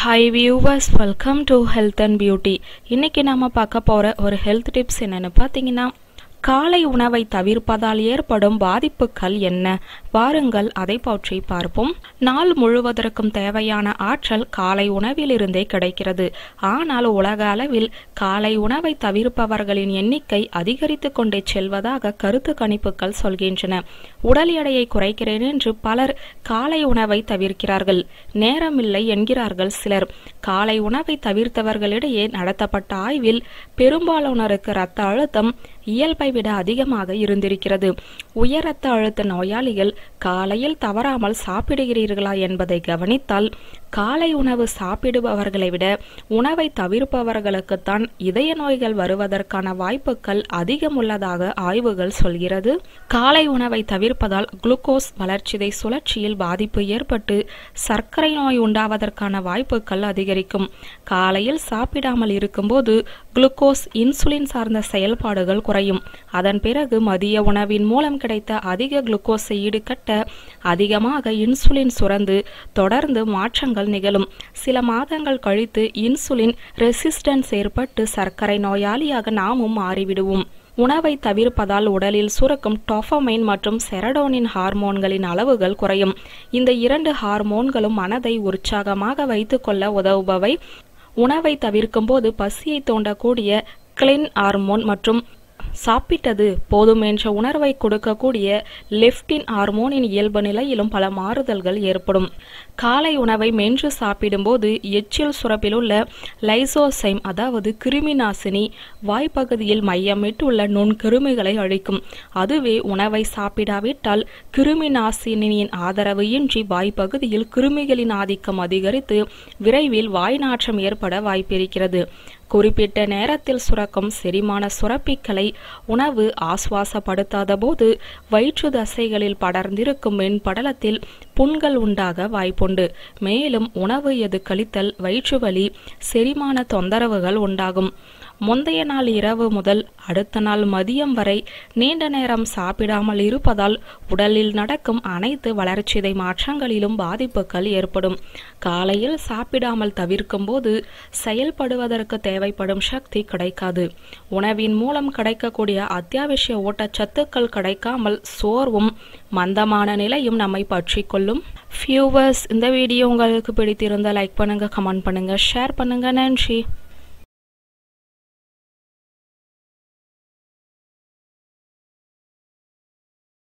Hi viewers welcome to health and beauty இன்றைக்கி நாம் பார்க்க போகிற ஒரு ஹெல்த் டிப்ஸ் என்னென்னு பார்த்தீங்கன்னா காலை உணவை தவிர்ப்பதால் ஏற்படும் பாதிப்புகள் என்ன? வாருங்கள் அதை பற்றி பார்ப்போம். நாள் முழுவதற்கும் தேவையான ஆற்றல் காலை உணவிலிருந்தே கிடைக்கிறது. ஆனால் உலக அளவில் காலை உணவை தவிர்ப்பவர்களின் எண்ணிக்கை அதிகரித்து கொண்டே செல்வதாக கருத்து கணிப்புகள் சொல்கின்றன. உடல் எடையை குறைக்கிறேன் என்று பலர் காலை உணவை தவிர்க்கிறார்கள். நேரமில்லை என்கிறார்கள் சிலர். காலை உணவை தவிர்த்தவர்களிடையே நடத்தப்பட்ட ஆய்வில் பெரும்பாலானோருக்கு இரத்த அழுத்தம் இயல்பை விட அதிகமாக இருந்திருக்கிறது. உயர் ரத்த அழுத்த நோயாளிகள் காலையில் தவறாமல் சாப்பிடுகிறீர்களா என்பதை கவனித்தால் காலை உணவு சாப்பிடுபவர்களை விட உணவை தவிர்ப்பவர்களுக்குத்தான் இதய நோய்கள் வருவதற்கான வாய்ப்புகள் அதிகம் உள்ளதாக ஆய்வுகள் சொல்கிறது. காலை உணவை தவிர்ப்பதால் குளுக்கோஸ் வளர்ச்சிதை சுழற்சியில் பாதிப்பு ஏற்பட்டு சர்க்கரை நோய் உண்டாவதற்கான வாய்ப்புகள் அதிகரிக்கும். காலையில் சாப்பிடாமல் இருக்கும்போது குளுக்கோஸ் இன்சுலின் சார்ந்த செயல்பாடுகள் குறையும். அதன் பிறகு மதிய உணவின் மூலம் கிடைத்த அதிக குளுக்கோஸை ஈடுகட்ட அதிகமாக இன்சுலின் சுரந்து தொடர்ந்து மாற்றங்கள் நிகழும். சில மாதங்கள் கழித்து இன்சுலின் ரெசிஸ்டன்ஸ் ஏற்பட்டு சர்க்கரை நோயாளியாக நாமும் மாறிவிடுவோம். உணவை தவிர்ப்பதால் உடலில் சுரக்கும் டொஃபமைன் மற்றும் செரடோனின் ஹார்மோன்களின் அளவுகள் குறையும். இந்த இரண்டு ஹார்மோன்களும் மனதை உற்சாகமாக வைத்துக்கொள்ள உதவுபவை. உணவை தவிர்க்கும் போது பசியை தோண்டக்கூடிய கிளின் ஹார்மோன் மற்றும் சாப்பிட்டது போதும் என்ற உணர்வை கொடுக்கக்கூடிய லெப்டின் ஹார்மோனின் இயல்பு நிலையிலும் பல மாறுதல்கள் ஏற்படும். காலை உணவை மென்று சாப்பிடும்போது எச்சில் சுரப்பிலுள்ள லைசோசைம் அதாவது கிருமி நாசினி வாய்ப்பகுதியில் மையமிட்டுள்ள நுண்கிருமிகளை அழிக்கும். அதுவே உணவை சாப்பிடாவிட்டால் கிருமி நாசினியின் ஆதரவு இன்றி வாய்ப்பகுதியில் கிருமிகளின் ஆதிக்கம் அதிகரித்து விரைவில் வாய் நாற்றம் ஏற்பட வாய்ப்பிருக்கிறது. குறிப்பிட்ட நேரத்தில் சுரக்கும் செரிமான சுரப்பிகளை உணவு ஆசுவாசப்படுத்தாத போது வயிற்று தசைகளில் படர்ந்திருக்கும் மென்படலத்தில் புண்கள் உண்டாக வாய்ப்புண்டு. மேலும் உணவு எது கழித்தல் வயிற்று வலி செரிமான தொந்தரவுகள் உண்டாகும். முந்தைய நாள் இரவு முதல் அடுத்த நாள் மதியம் வரை நீண்ட நேரம் சாப்பிடாமல் இருப்பதால் உடலில் நடக்கும் அனைத்து வளர்ச்சிதை மாற்றங்களிலும் பாதிப்புகள் ஏற்படும். காலையில் சாப்பிடாமல் தவிர்க்கும் போது செயல்படுவதற்கு தேவைப்படும் சக்தி கிடைக்காது. உணவின் மூலம் கிடைக்கக்கூடிய அத்தியாவசிய ஊட்டச்சத்துக்கள் கிடைக்காமல் சோர்வும் மந்தமான நிலையும் நம்மை பற்றி கொள்ளும் ஃபியூவர்ஸ் இந்த வீடியோ உங்களுக்கு பிடித்திருந்தால் லைக் பண்ணுங்க கமெண்ட் பண்ணுங்க ஷேர் பண்ணுங்க நன்றி.